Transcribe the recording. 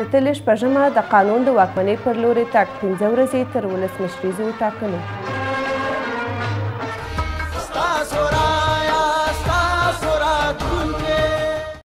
د تل شپږمه د قانون د واکمنۍ پر لوري تګ پنځه ورځې تر ولسمشریزو ټاکنو